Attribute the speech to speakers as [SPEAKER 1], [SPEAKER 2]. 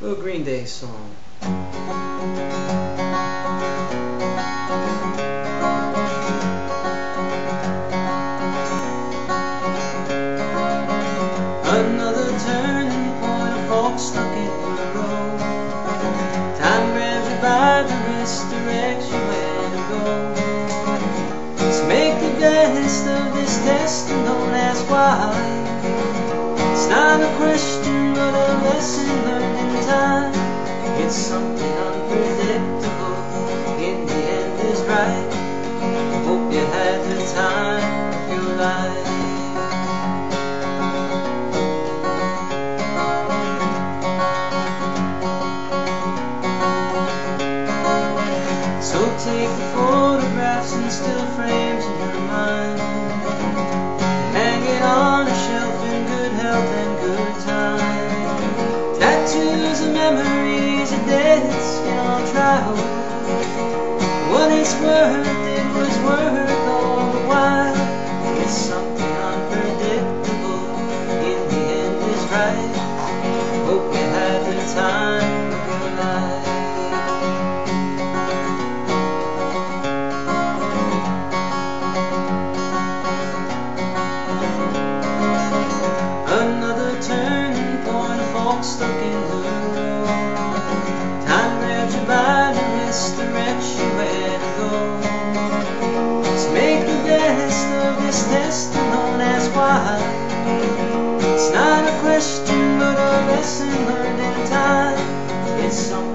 [SPEAKER 1] little Green Day song. Another turning point, a fork stuck in the road. Time grabs you by the wrist, directs you where to go. Let's make the best of this test and don't ask why. It's not a question, but a lesson learned time. It's something unpredictable. In the end is right. Hope you had the time of your life. So take the photographs and still frames skin on trial. What it's worth, it was worth all the while. It's something unpredictable. In the end is right. Hope you had the time of your life. Another turning point, fork stuck in It's not a question, but a lesson learned in time. It's something